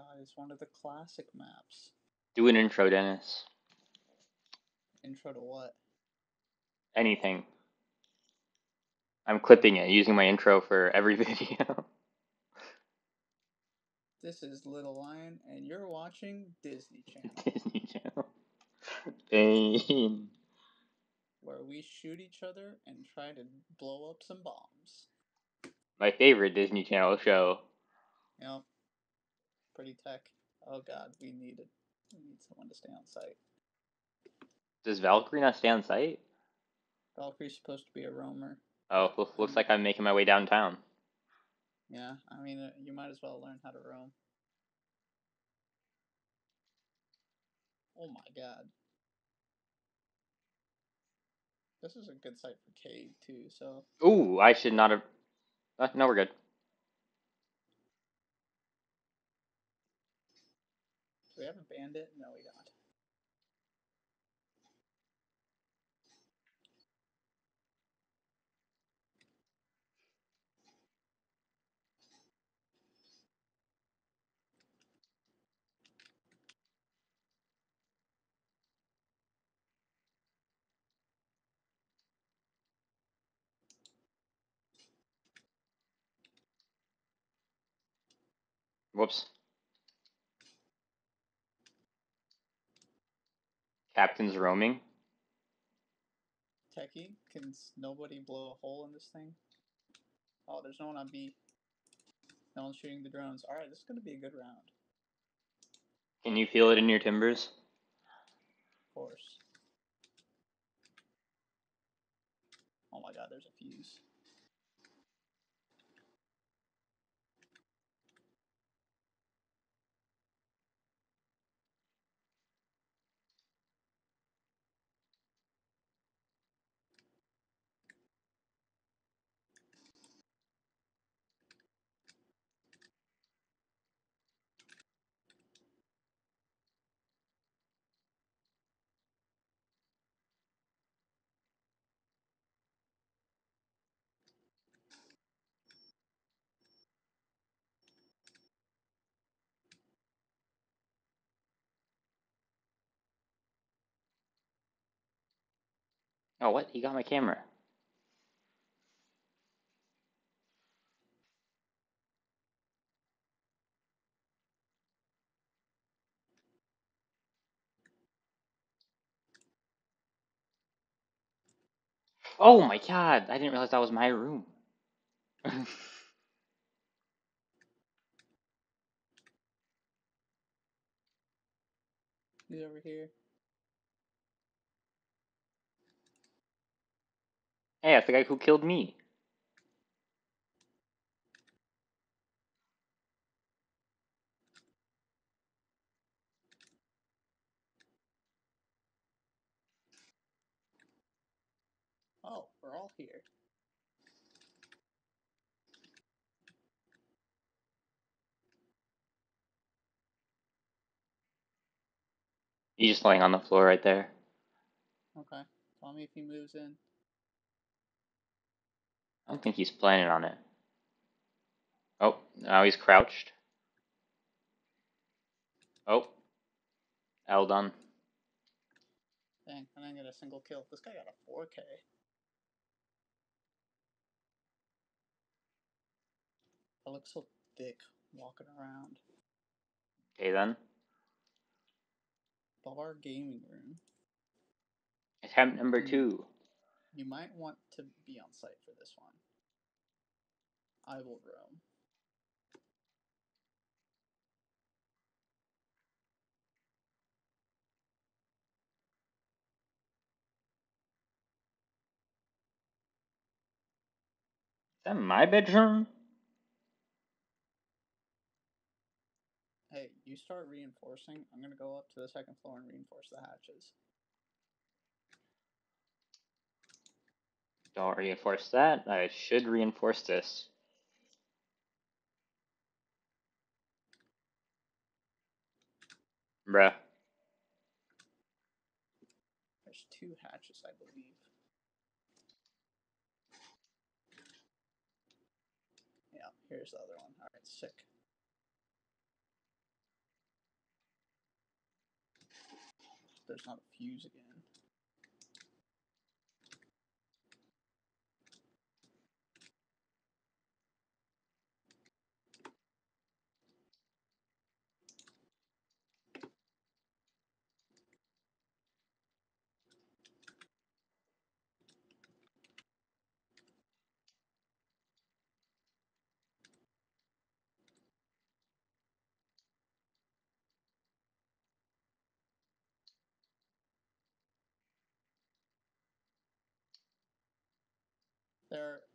god, it's one of the classic maps. Do an intro, Dennis. Intro to what? Anything. I'm clipping it, using my intro for every video. This is Little Lion, and you're watching Disney Channel, Disney Channel. Pain. where we shoot each other and try to blow up some bombs. My favorite Disney Channel show. Yep. Pretty tech. Oh god, we need it. We need someone to stay on site. Does Valkyrie not stay on site? Valkyrie's supposed to be a roamer. Oh, loo- looks like I'm making my way downtown. Yeah, I mean, uh, you might as well learn how to roam. Oh my god. This is a good site for cave too, so Ooh, I should not have. Uh, no, we're good. We have a bandit? No, we don't. Whoops. Captain's roaming. Techie, can nobody blow a hole in this thing? Oh, there's no one on B. No one's shooting the drones. Alright, this is gonna be a good round. Can you feel it in your timbers? Of course. Oh my god, there's a fuse. Oh, what? He got my camera. Oh my god, I didn't realize that was my room. He's over here. Hey, that's the guy who killed me. Oh, we're all here. He's just laying on the floor right there. Okay. Tell me if he moves in. I don't think he's planning on it. Oh, now he's crouched. Oh. L done. Dang, I didn't get a single kill. This guy got a 4K. I look so thick walking around. Okay then. Bar gaming room. Attempt number Hmm. two. You might want to be on site for this one. I will roam. Is that my bedroom? Hey, you start reinforcing. I'm gonna go up to the second floor and reinforce the hatches. Don't reinforce that. I should reinforce this. Bruh. There's two hatches, I believe. Yeah, here's the other one. All right, sick. There's not a fuse again.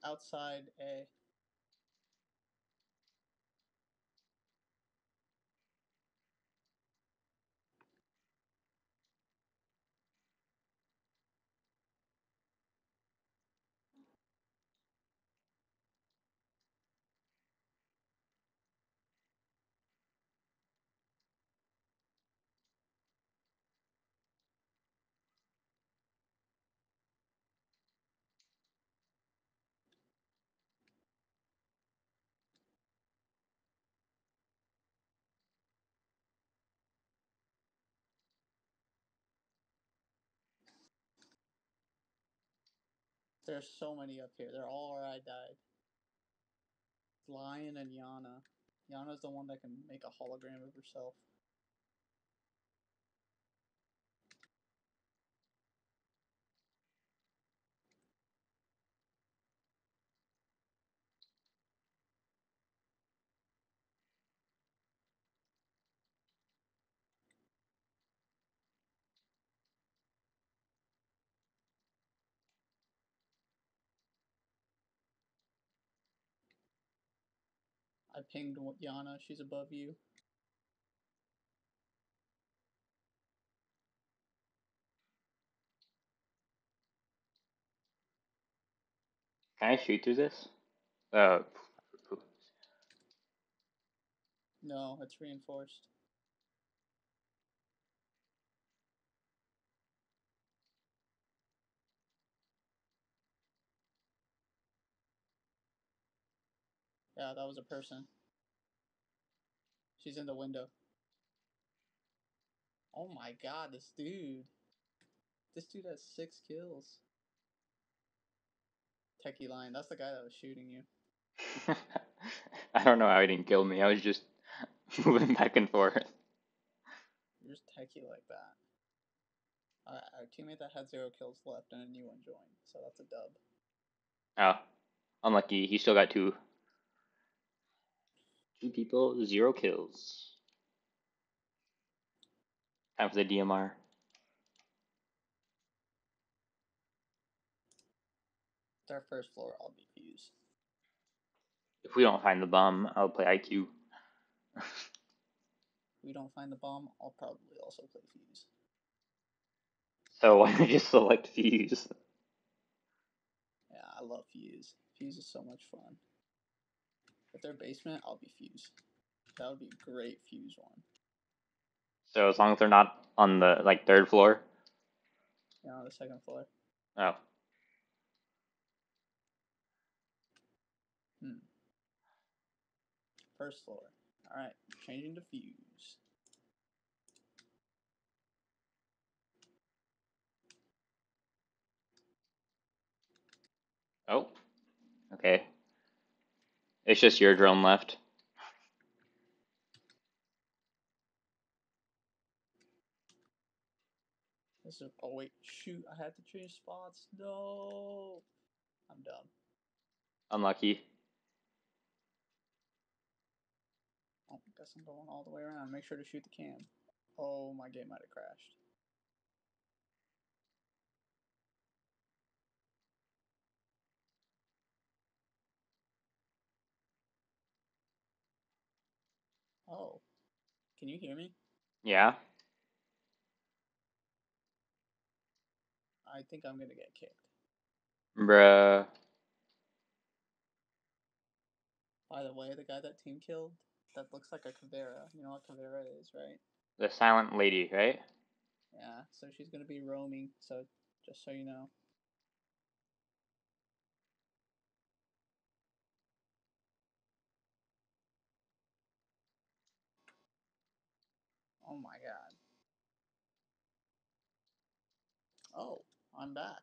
Outside A. There's so many up here. They're all where I died. Lion and Iana. Iana's the one that can make a hologram of herself. I pinged Iana. She's above you. Can I shoot through this? Uh, No, it's reinforced. Yeah, that was a person. She's in the window. Oh my god, this dude. This dude has six kills. Techie line, that's the guy that was shooting you. I don't know how he didn't kill me. I was just moving back and forth. You're just techie like that. Alright, our teammate that had zero kills left and a new one joined, so that's a dub. Oh, unlucky. He still got two. Two people, zero kills. Time for the DMR. It's our first floor, I'll be Fuze. If we don't find the bomb, I'll play IQ. If we don't find the bomb, I'll probably also play Fuze. so why don't you just select Fuze? Yeah, I love Fuze. Fuze is so much fun. If they're basement, I'll be Fuze. That would be a great Fuze one. So as long as they're not on the like third floor. Yeah, on the second floor. Oh, Hmm. First floor. Alright, changing to Fuze. oh, okay. It's just your drone left. This is oh wait, shoot, I had to change spots. No I'm dumb. Unlucky. Oh, guess I'm going all the way around. Make sure to shoot the cam. Oh, my game might have crashed. Oh. Can you hear me? Yeah. I think I'm gonna get kicked. Bruh. By the way, the guy that team killed, that looks like a Caveira. You know what Caveira is, right? The silent lady, right? Yeah, so she's gonna be roaming, so just so you know. Oh my god. I'm back.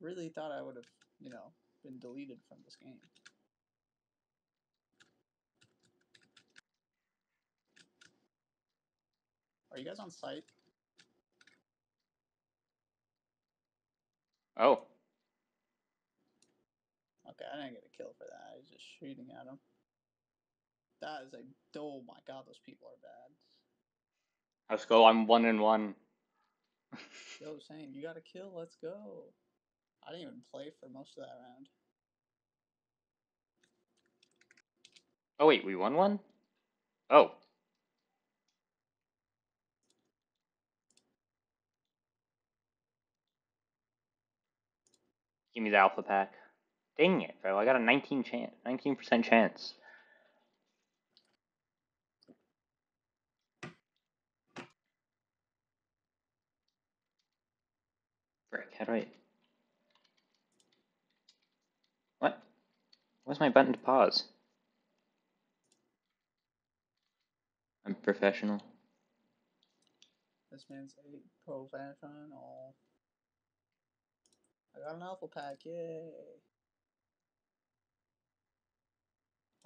Really thought I would have, you know, been deleted from this game. Are you guys on site? Oh, Okay, I didn't get a kill for that. I was just shooting at him. That is a oh my god, those people are bad. let's go. I'm one and one. Yo, same. You got a kill. Let's go. I didn't even play for most of that round. Oh wait, we won one. Oh, give me the alpha pack. Dang it, bro! I got a 19 chance, 19% chance. Frick, how do I? What? Where's my button to pause? I'm professional. This man's a professional. I got an alpha pack, yay!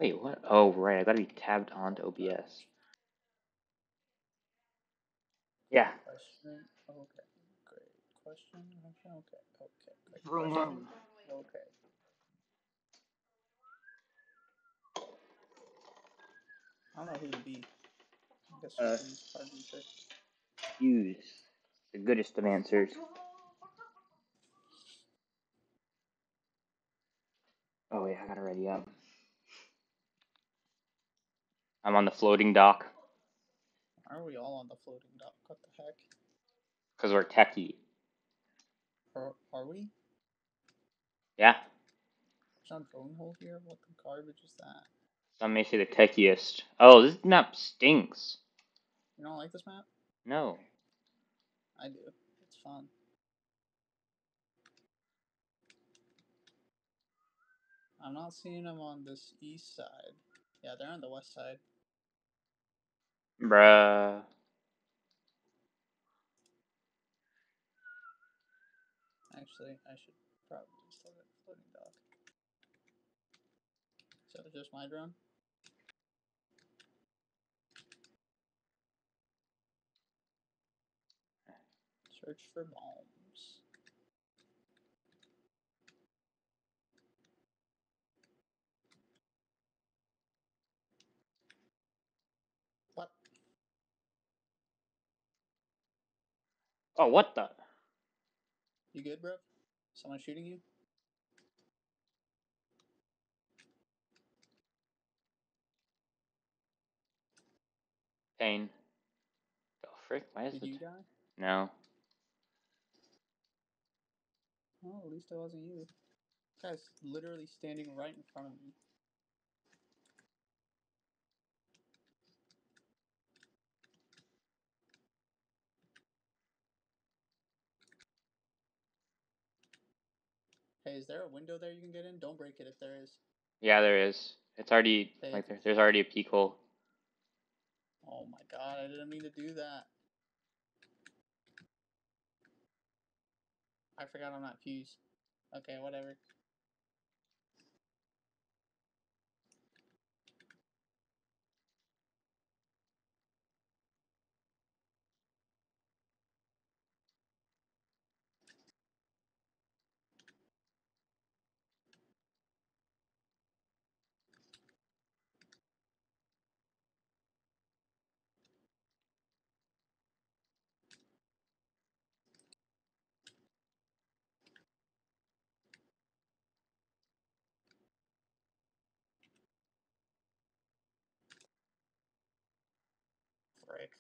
Wait, what? Oh, right. I gotta be tabbed onto OBS. Yeah. Okay. Question. Okay. Okay. Great. Vroom. Okay. I don't know who to be. I guess Uh. Use the goodest of answers. Oh wait, I gotta ready up. I'm on the floating dock Why are we all on the floating dock? What the heck? because we're techie. Are, we? Yeah. There's no drone hole here? What the garbage is that? Some may say the techiest. Oh, this map stinks. You don't like this map? No. I do. It's fun. I'm not seeing them on this east side. Yeah, they're on the west side. Bruh. Actually, I should probably start at floating dock. So just my drone? Search for bombs. What? Oh, what the? You good, bro? Someone shooting you? Pain. The frick? Why is Did it? you die? No. Well, at least I wasn't you. Guy's literally standing right in front of me. Hey, is there a window there you can get in? Don't break it if there is. Yeah, there is. It's already Hey. like there, there's already a peek hole. Oh my god, I didn't mean to do that. I forgot I'm not fused. Okay, whatever. Frick.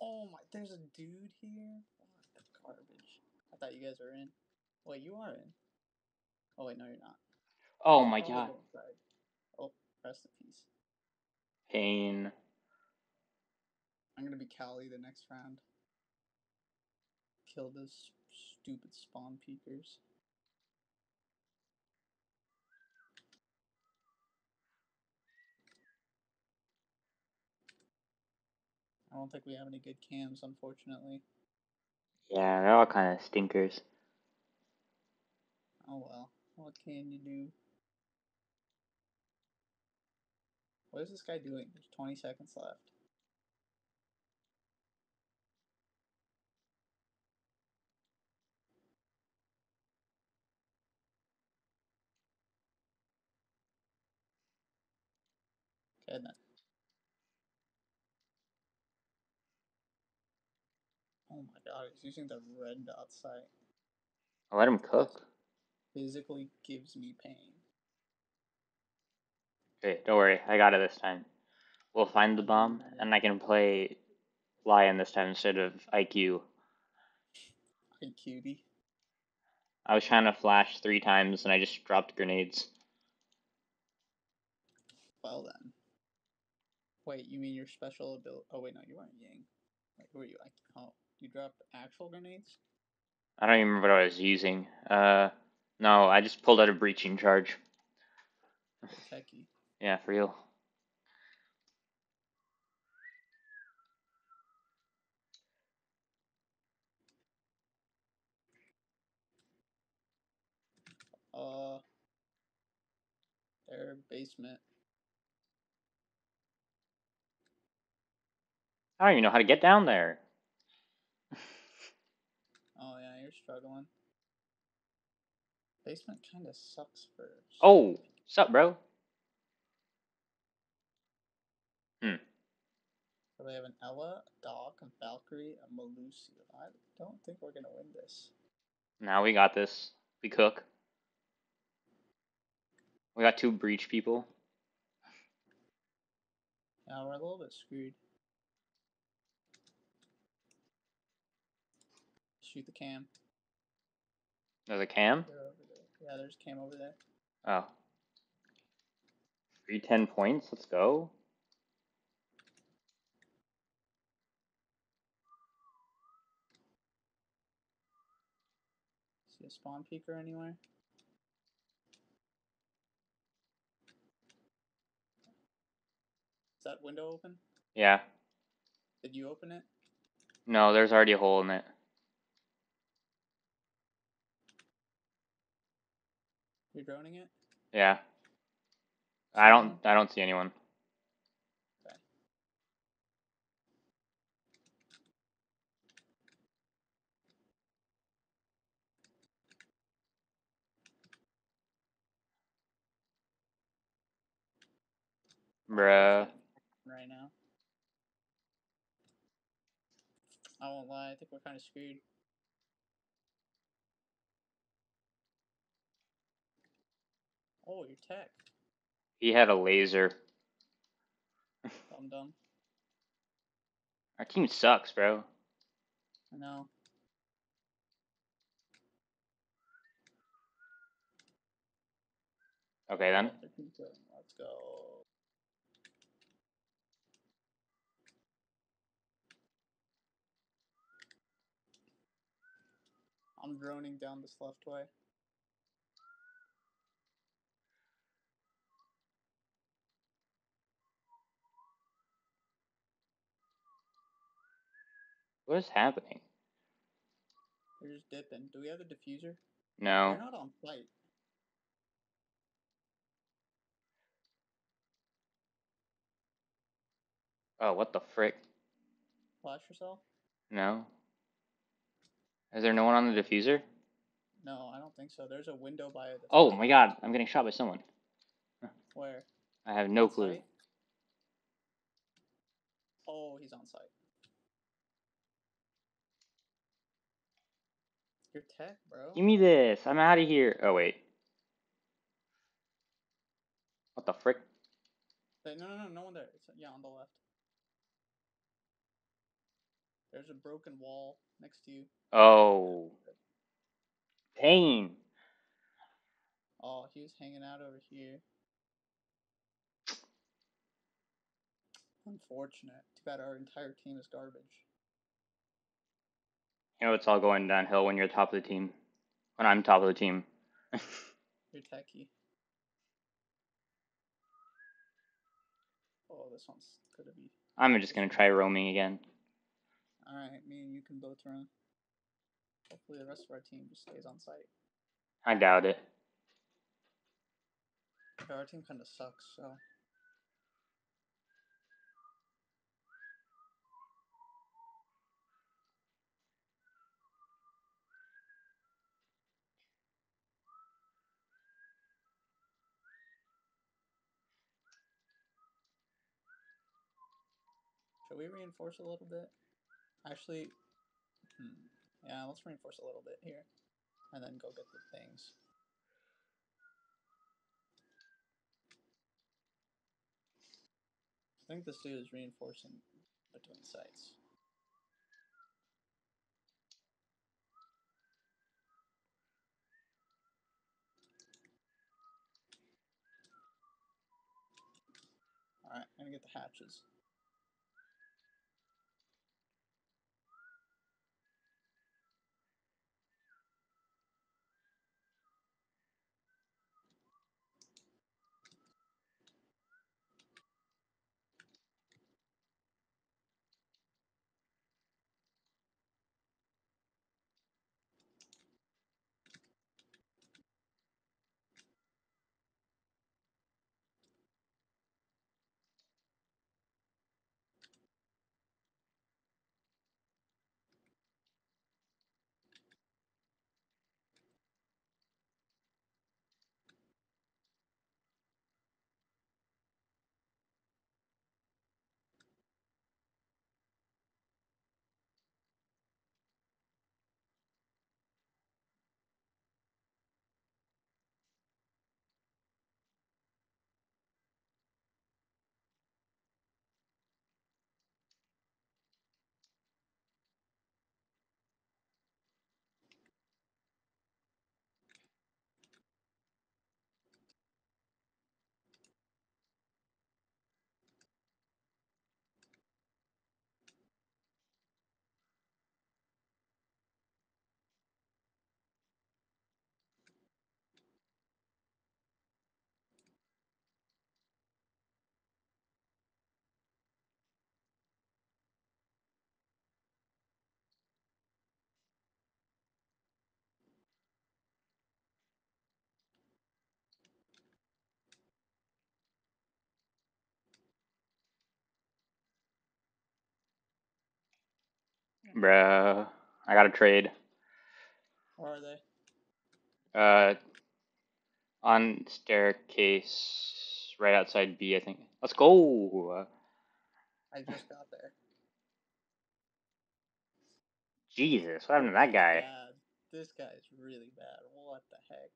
Oh my, there's a dude here? What the garbage. I thought you guys were in. Wait, you are in. Oh wait, no you're not. Oh my probably god. Oh, rest in peace. Pain. I'm gonna be Kali the next round. kill those stupid spawn peekers. I don't think we have any good cams, unfortunately. Yeah, they're all kind of stinkers. Oh well. What can you do? What is this guy doing? There's 20 seconds left. Oh my god, he's using the red dot sight. I'll let him cook. Physically gives me pain. Okay, don't worry, I got it this time. We'll find the bomb, and I can play Lion this time instead of IQ. Cutie. I was trying to flash three times, and I just dropped grenades. Well then. Wait, you mean your special ability? Oh wait, no, you weren't Ying. Wait, who are you? I, oh, you dropped actual grenades? I don't even remember what I was using. Uh, no, I just pulled out a breaching charge. Techie. Yeah, for real. Uh, their basement. I don't even know how to get down there. Oh yeah, you're struggling. Basement kind of sucks for. Oh, sup, bro? Hmm. So they have an Ela, a Doc, a Valkyrie, a Melusia. I don't think we're gonna win this. Now we got this. We cook. We got two breach people. Yeah, we're a little bit screwed. Shoot the cam. There's a cam. There. Yeah, there's a cam over there. Oh. Three ten points. Let's go. See a spawn peeker anywhere? Is that window open? Yeah. Did you open it? No, there's already a hole in it. You're droning it? Yeah. I don't. I don't see anyone. Okay. Bruh. Right now. I won't lie, I think we're kind of screwed. Oh, your tech. He had a laser. Dum dum. Our team sucks, bro. I know. Okay then. Keep. Uh, let's go. I'm droning down this left way. What is happening? We're just dipping. Do we have a diffuser? No. You're not on site. Oh, what the frick? Flash yourself? No. Is there no one on the diffuser? No, I don't think so. There's a window by it. Oh my god, I'm getting shot by someone. Where? I have no clue. Oh, he's on site. Your tech, bro. Give me this. I'm out of here. Oh wait. What the frick? Hey, no, no, no, no one there. It's, yeah, on the left. There's a broken wall next to you. Oh. Pain. Oh, he was hanging out over here. Unfortunate. Too bad our entire team is garbage. You know, it's all going downhill when you're top of the team. When I'm top of the team. You're techie. Oh, this one's gonna be. I'm just gonna try roaming again. Alright, me and you can both run. Hopefully, the rest of our team just stays on site. I doubt it. Our team kind of sucks, so. Should we reinforce a little bit? Actually, hmm. Yeah, let's reinforce a little bit here. And then go get the things. I think this dude is reinforcing between sites. Alright, I'm gonna get the hatches. Bruh. I got to trade. Where are they? Uh, on staircase right outside B, I think. Let's go. I just got there. Jesus, what happened to that guy? Bad. This is really bad. What the heck?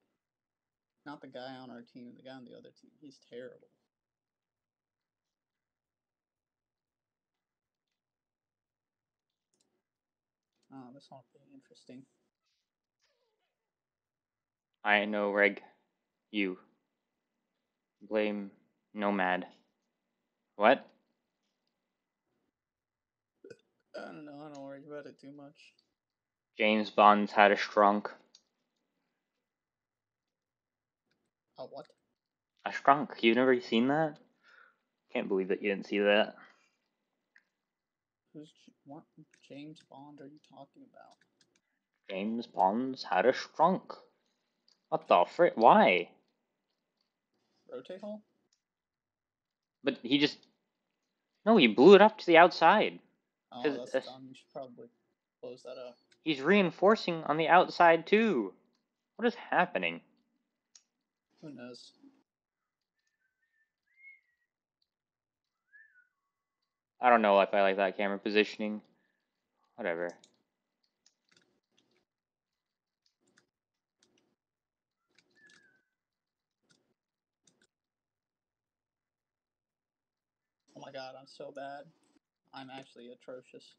Not the guy on our team, the guy on the other team. He's terrible. Um, this won't be interesting. I know, Reg. You. Blame Nomad. What? Uh, I don't know. I don't worry about it too much. James Bond's had a strunk. A what? A strunk. You've never seen that? Can't believe that you didn't see that. Who's what? James Bond are you talking about? James Bond's had a strunk. What the frick? Why? Rotate hole? But he just. No, he blew it up to the outside. Oh, that's it's- dumb. You should probably close that up. He's reinforcing on the outside too. What is happening? Who knows? I don't know if I like that camera positioning. Whatever. Oh my god, I'm so bad. I'm actually atrocious.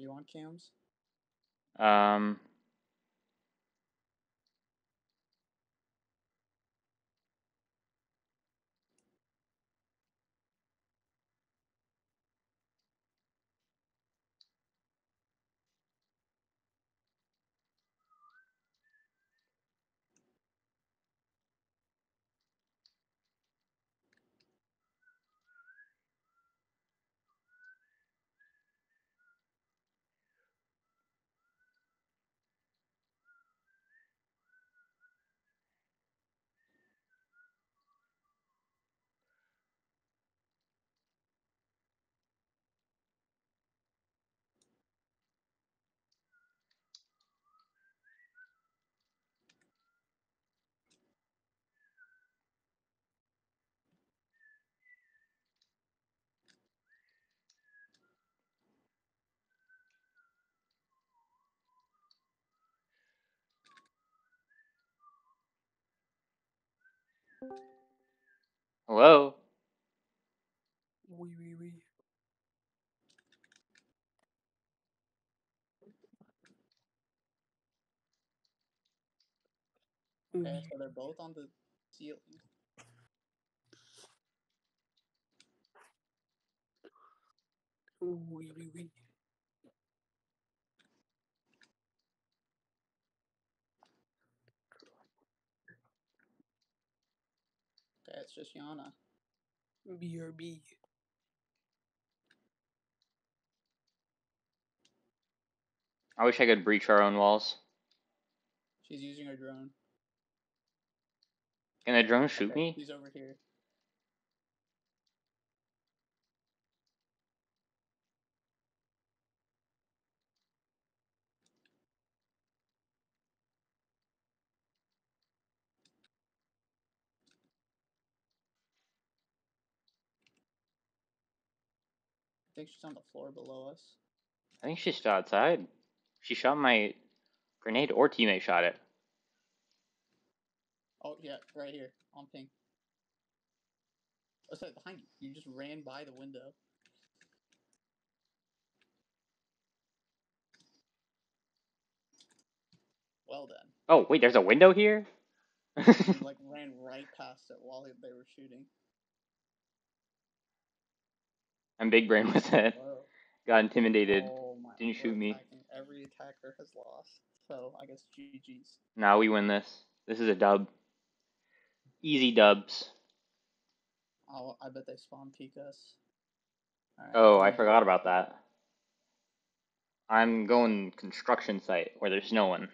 Are you on cams? Um, hello. Wee wee wee. Okay, so they're both on the ceiling. wee wee wee. Okay, it's just Iana. BRB. I wish I could breach our own walls. She's using her drone. Can the drone shoot Okay, me? He's over here. Think she's on the floor below us. I think she's still outside. She shot my grenade or teammate shot it. Oh yeah, right here on ping. Oh, sorry, behind you. You just ran by the window. Well done. Oh, wait, there's a window here? Like ran right past it while they were shooting. I'm big brain with it. Got intimidated. Oh. Didn't shoot me. Every attacker has lost. So I guess GG's. Now we win this. This is a dub. Easy dubs. Oh, I bet they spawn peek us. Alright, Oh, I forgot about that. I'm going construction site where there's no one.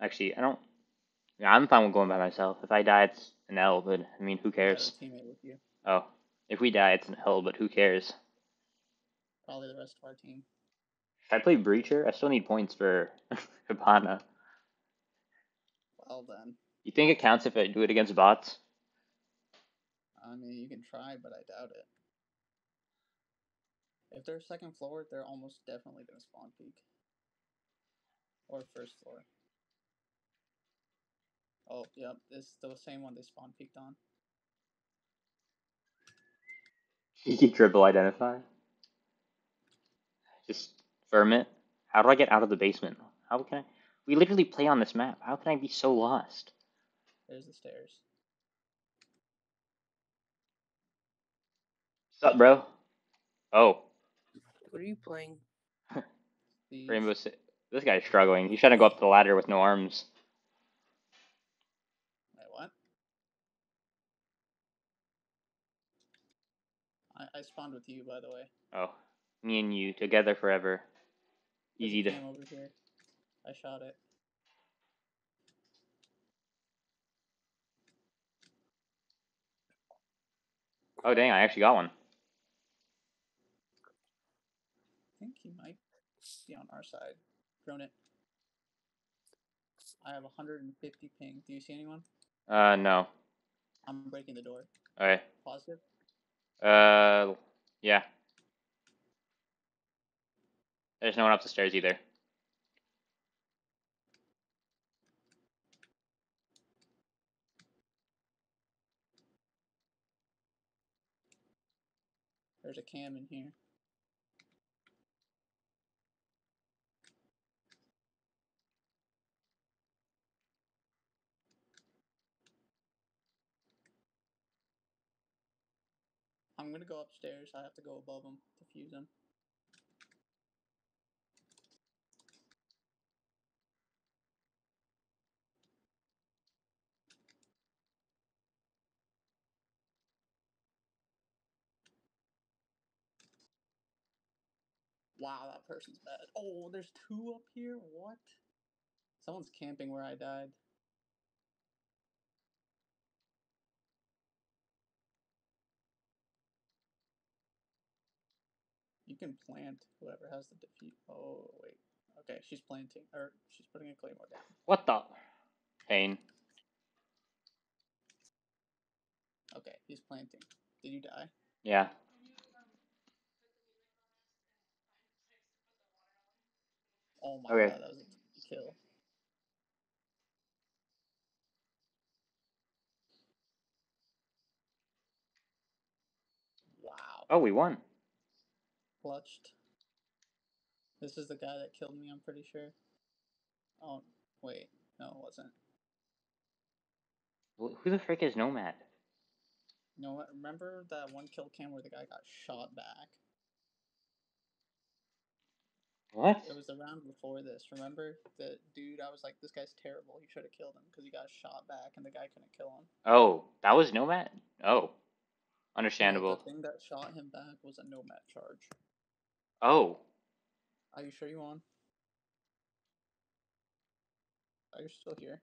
Actually, I don't. Yeah, I'm fine with going by myself. If I die, it's an L, but I mean, who I got a cares? teammate with you. Oh, if we die, it's an hell, but who cares? Probably the rest of our team. Should I play Breacher? I still need points for Hibana. Well then. You think it counts if I do it against bots? I mean, you can try, but I doubt it. If they're second floor, they're almost definitely gonna spawn peek. Or first floor. Oh, yep, it's the same one they spawn peeked on. You triple identify. Just firm it. How do I get out of the basement? How can I? We literally play on this map. How can I be so lost? There's the stairs. What's up, bro? Oh, What are you playing? Rainbow Six. This guy's struggling. He's trying to go up the ladder with no arms. Wait, what? I, spawned with you, by the way. Oh, me and you together forever. Easy to. over here. I shot it. Oh dang! I actually got one. I think he might be on our side. Drone it. I have 150 ping. Do you see anyone? Uh, no. I'm breaking the door. Okay. Positive? Uh, yeah. There's no one up the stairs either. There's a cam in here. Gonna go upstairs. I have to go above them to fuse them. Wow, that person's bad. Oh, there's two up here? What? Someone's camping where I died. Can plant whoever has the defeat. Oh, wait. Okay, she's planting. Or she's putting a claymore down. What the? Pain. Okay, he's planting. Did you die? Yeah. Oh my Okay. god, that was a kill. Wow. Oh, we won. Clutched. This is the guy that killed me, I'm pretty sure. Oh, wait. No, it wasn't. Who the frick is Nomad? You know what? Remember that one kill cam where the guy got shot back? What? It was the round before this. Remember the dude? I was like, this guy's terrible. He should have killed him because he got shot back and the guy couldn't kill him. Oh, that was Nomad? Oh. Understandable. the thing that shot him back was a nomad charge. Oh. Are you sure you on? Are you still here?